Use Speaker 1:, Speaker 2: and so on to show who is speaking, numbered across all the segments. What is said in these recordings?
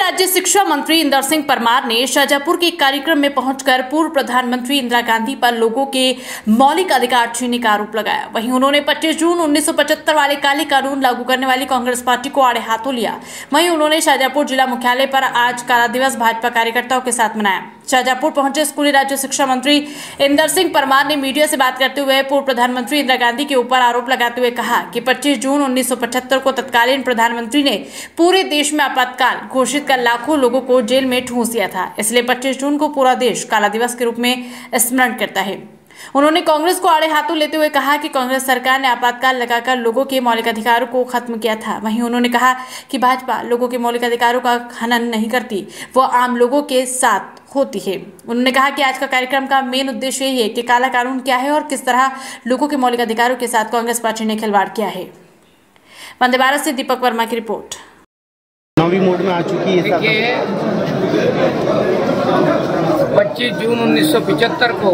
Speaker 1: राज्य शिक्षा मंत्री इंदर सिंह परमार ने शाजापुर के कार्यक्रम में पहुंचकर पूर्व प्रधानमंत्री इंदिरा गांधी पर लोगों के मौलिक अधिकार छीनने का आरोप लगाया। वहीं उन्होंने 25 जून 1975 वाले काले कानून लागू करने वाली कांग्रेस पार्टी को आड़े हाथों लिया। वहीं उन्होंने शाजापुर जिला मुख्यालय पर आज काला दिवस भाजपा कार्यकर्ताओं के साथ मनाया। शाजापुर पहुँचे। स्कूली राज्य शिक्षा मंत्री इंदर सिंह परमार ने मीडिया से बात करते हुए पूर्व प्रधानमंत्री इंदिरा गांधी के ऊपर आरोप लगाते हुए कहा कि 25 जून 1975 को तत्कालीन प्रधानमंत्री ने पूरे देश में आपातकाल घोषित कर लाखों लोगों को जेल में ठूंस दिया था। इसलिए 25 जून को पूरा देश काला दिवस के रूप में स्मरण करता है। उन्होंने कांग्रेस को आड़े हाथों लेते हुए कहा कि कांग्रेस सरकार ने आपातकाल लगाकर लोगों के मौलिक अधिकारों को खत्म किया था। वहीं उन्होंने कहा कि भाजपा लोगों के मौलिक अधिकारों का खनन नहीं करती, वो आम लोगों के साथ होती है। उन्होंने कहा कि आज का कार्यक्रम का मेन उद्देश्य यही है कि काला कानून क्या है और किस तरह लोगों के मौलिक अधिकारों के साथ कांग्रेस पार्टी ने खिलवाड़ किया है। वंदे भारत से दीपक वर्मा की रिपोर्ट।
Speaker 2: चुनावी मोड में आ चुकी है
Speaker 3: 25 जून 1975 को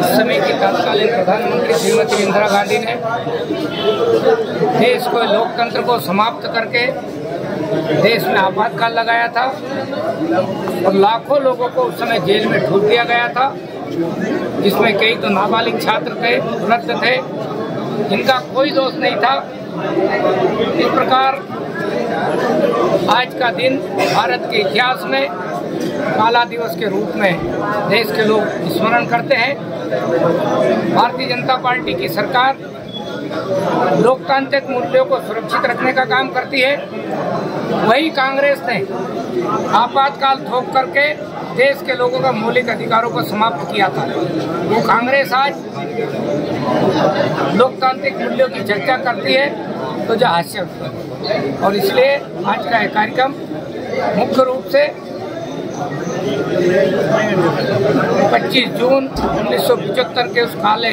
Speaker 3: इस समय की तत्कालीन प्रधानमंत्री श्रीमती इंदिरा गांधी ने देश को लोकतंत्र को समाप्त करके देश में आपातकाल लगाया था और लाखों लोगों को उस समय जेल में ठूक दिया गया था, जिसमें कई तो नाबालिग छात्र थे, वृद्ध थे। जिनका कोई दोष नहीं था। इस प्रकार आज का दिन भारत के इतिहास में, काला दिवस के रूप में देश के लोग स्मरण करते हैं। भारतीय जनता पार्टी की सरकार लोकतांत्रिक मूल्यों को सुरक्षित रखने का काम करती है। वही कांग्रेस ने आपातकाल थोप करके देश के लोगों का मौलिक अधिकारों को समाप्त किया था। वो कांग्रेस आज लोकतांत्रिक मूल्यों की चर्चा करती है तो जो हास्य और इसलिए आज का यह कार्यक्रम मुख्य रूप से 25 जून 1975 के उस काले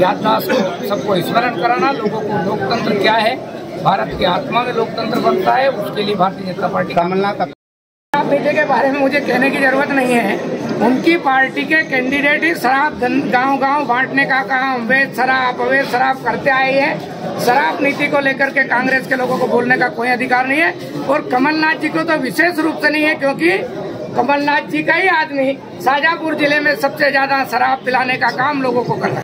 Speaker 3: याददाश्त को सबको स्मरण कराना लोगों को लोकतंत्र क्या है? भारत की आत्मा में लोकतंत्र बनता है उसके लिए भारतीय जनता पार्टी
Speaker 2: कमलनाथ
Speaker 3: बेटे के बारे में मुझे कहने की ज़रूरत नहीं है। उनकी पार्टी के कैंडिडेट ही शराब गाँव गाँव बांटने का काम अवैध शराब अवैध शराब करते आए हैं। शराब नीति को लेकर के कांग्रेस के लोगों को बोलने का कोई अधिकार नहीं है। और कमलनाथ जी को तो विशेष रूप से नहीं है क्योंकि कमलनाथ जी का ही आदमी शाजापुर ज़िले में सबसे ज़्यादा शराब पिलाने का काम लोगों को करता है।